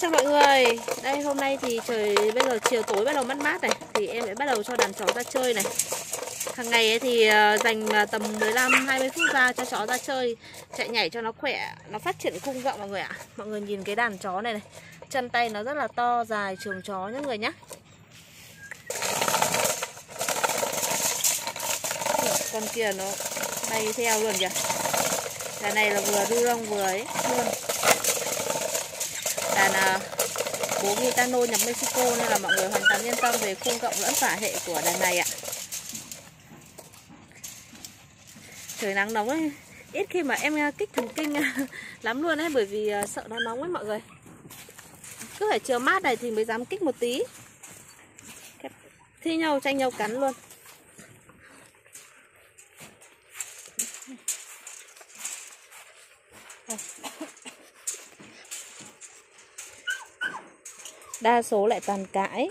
chào mọi người. Đây, hôm nay thì trời, bây giờ chiều tối bắt đầu mát mát này, Thì em sẽ bắt đầu cho đàn chó ra chơi này. Hàng ngày ấy thì ờ, dành ờ, tầm 15-20 phút ra cho chó ra chơi, Chạy nhảy cho nó khỏe, Nó phát triển khung rộng mọi người ạ. Mọi người nhìn cái đàn chó này này, Chân tay nó rất là to, dài, trường chó nhé người nhé Con kia nó bay theo luôn kìa. Đàn này là vừa đu rong vừa ấy, luôn Đàn à, bố Gitano nhập Mexico nên là mọi người hoàn toàn yên tâm về khung cộng lẫn phả hệ của đàn này ạ. Trời nắng nóng ấy. Ít khi mà em à, kích thần kinh lắm luôn ấy, Bởi vì à, sợ nó nóng ấy mọi người. Cứ phải chiều mát này thì mới dám kích một tí. Thi nhau, tranh nhau cắn luôn. Đa số lại toàn cãi.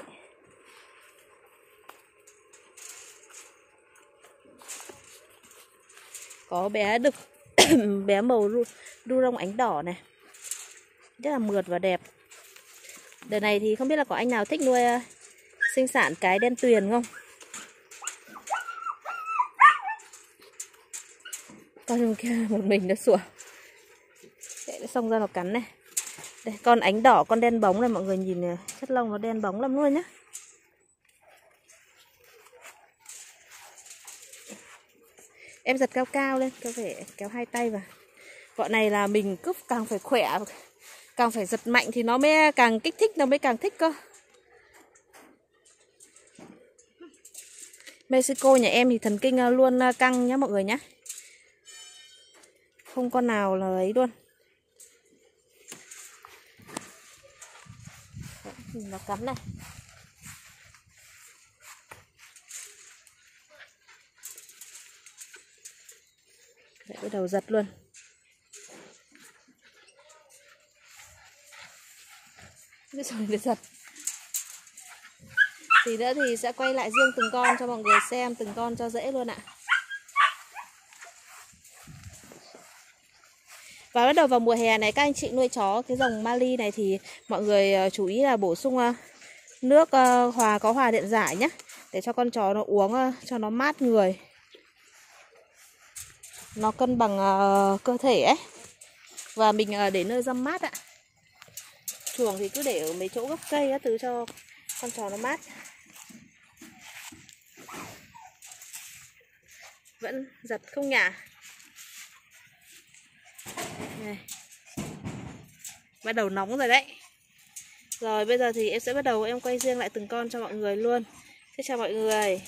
Có bé đực Bé màu đu, đu rông ánh đỏ này. Rất là mượt và đẹp. Đợt này thì không biết là có anh nào thích nuôi uh, sinh sản cái đen tuyền không? Con kia một mình nó sủa. Để xong ra nó cắn này đây, con ánh đỏ, con đen bóng này mọi người nhìn này, chất lông nó đen bóng lắm luôn nhá. Em giật cao cao lên, có thể kéo hai tay vào. Bọn này là mình cứ càng phải khỏe, càng phải giật mạnh thì nó mới càng kích thích, nó mới càng thích cơ. Mexico nhà em thì thần kinh à, luôn à, căng nhá mọi người nhá. Không con nào là ấy luôn. Nhìn nó cắm này. Lại bắt đầu giật luôn. Biết rồi để giật. Thì nữa thì sẽ quay lại riêng từng con cho mọi người xem, Từng con cho dễ luôn ạ. Và bắt đầu vào mùa hè này, các anh chị nuôi chó cái dòng Mali này thì mọi người ờ, chú ý là bổ sung ờ, nước ờ, hòa, có hòa điện giải nhé để cho con chó nó uống cho nó mát người. Nó cân bằng cơ thể ấy. Và mình để nơi râm mát ạ. Chuồng thì cứ để ở mấy chỗ gốc cây á từ cho con chó nó mát. Vẫn giật không nhả này bắt đầu nóng rồi đấy. Rồi, bây giờ thì em sẽ bắt đầu, em quay riêng lại từng con cho mọi người luôn. Xin chào mọi người.